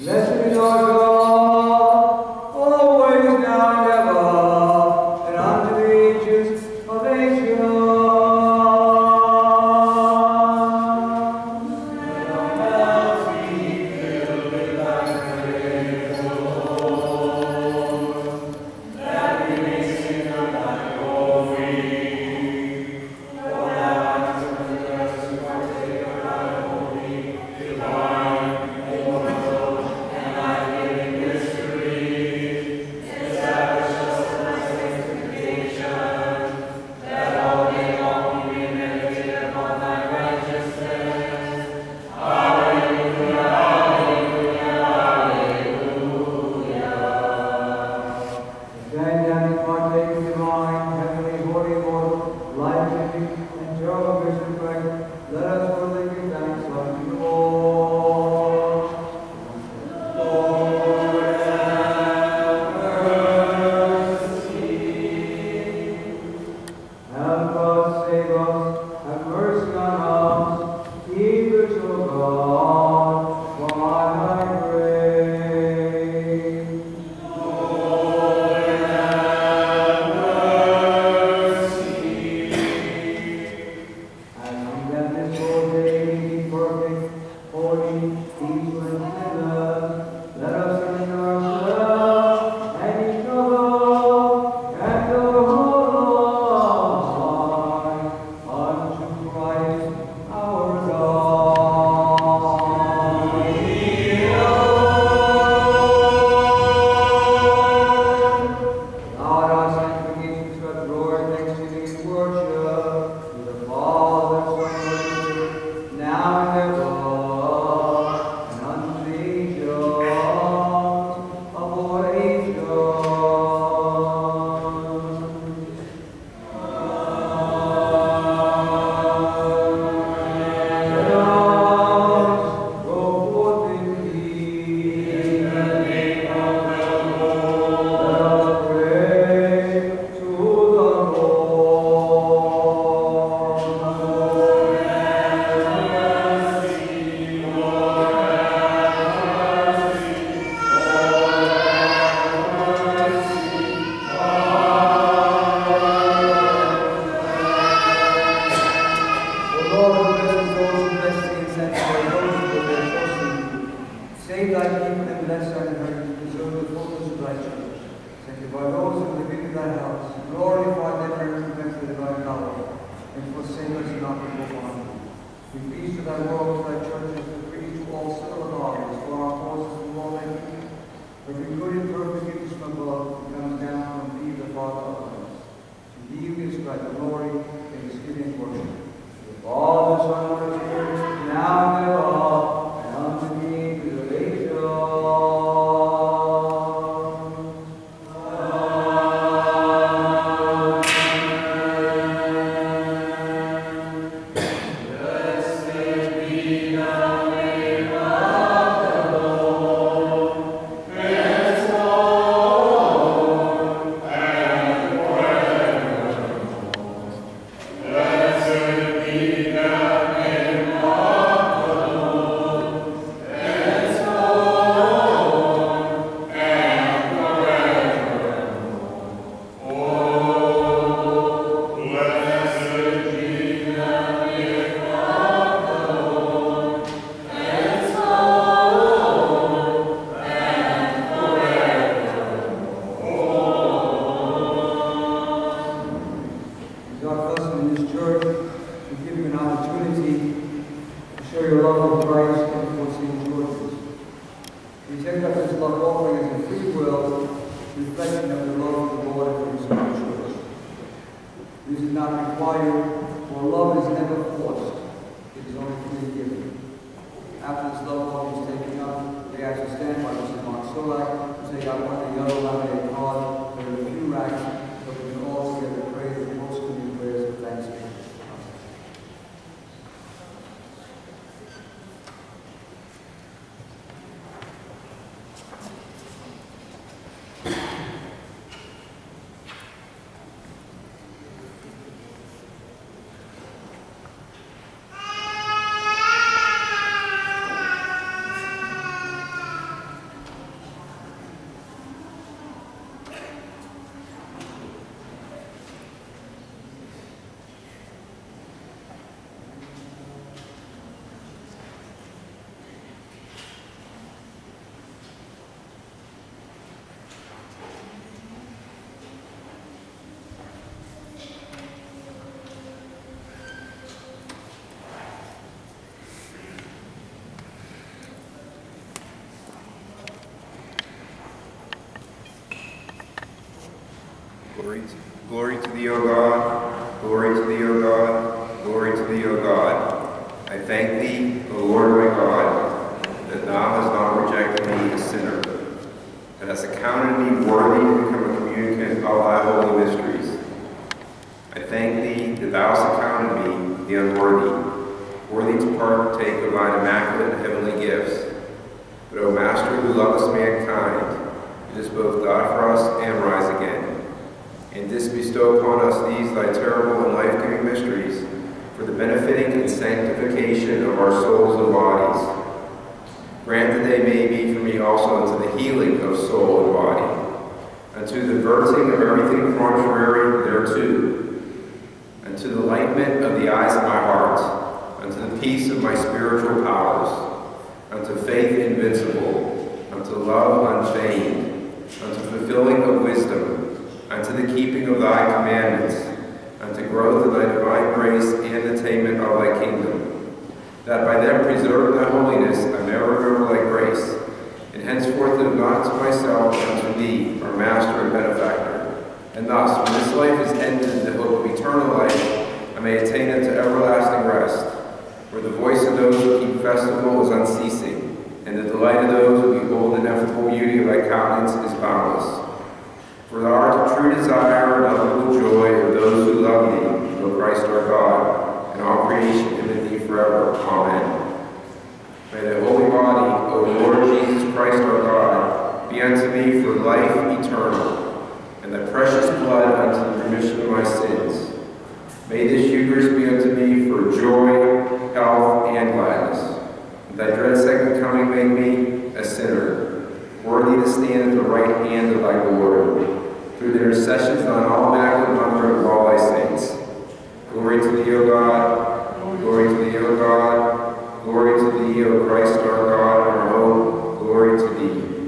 Blessed me God, show your love for Christ and St. George's. We take up this love offering as a free will reflection of the love of the Lord for His church. This is not required, for love is never forced. It is only freely given. After this love offering is taken up, we ask to stand by Mr. Mark Solak take out one of the yellow laminated cards that are a few racks Glory, glory to thee, O God. Glory to thee, O God. Glory to thee, O God. I thank thee, O Lord my God, that thou hast not rejected me, a sinner, and hast accounted me worthy to become a communicant of thy holy mysteries. I thank thee that thou hast accounted me the unworthy, worthy to partake of thine immaculate heavenly gifts. But, O Master, who lovest mankind, it is both God for us and rise again and this bestow upon us these thy terrible and life-giving mysteries for the benefiting and sanctification of our souls and bodies. Grant that they may be for me also unto the healing of soul and body, unto the verting of everything contrary thereto, unto the enlightenment of the eyes of my heart, unto the peace of my spiritual powers, unto faith invincible, unto love unfeigned, unto fulfilling of wisdom, unto the keeping of thy commandments, unto growth of thy divine grace and attainment of thy kingdom, that by them preserve thy holiness I may remember thy grace, and henceforth live not to myself, unto thee, our master and benefactor. And thus, when this life is ended the hope of eternal life, I may attain unto everlasting rest, where the voice of those who keep festival is unceasing, and the delight of those who behold the ineffable beauty of thy countenance is boundless. For thou art the true desire and unutterable joy of those who love thee, O Christ our God, and all creation in thee forever. Amen. May the holy body, O Lord Jesus Christ our God, be unto me for life eternal, and the precious blood unto the remission of my sins. May this Eucharist be unto me for joy, health, and gladness. And thy dread second coming make me a sinner, worthy to stand at the right hand of thy glory, through the intercessions on all immaculate mother of all thy saints. Glory to thee, O God. Glory to thee, O God. Glory to thee, O Christ our God, our hope. Glory to thee.